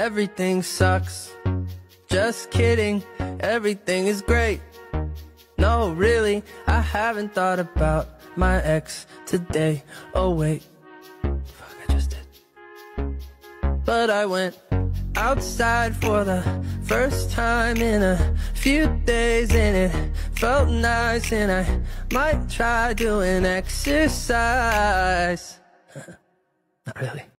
everything sucks. Just kidding, everything is great. No, really, I haven't thought about my ex today. Oh, wait. Fuck, I just did. But I went outside for the first time in a few days and it felt nice and I might try doing exercise. Not really.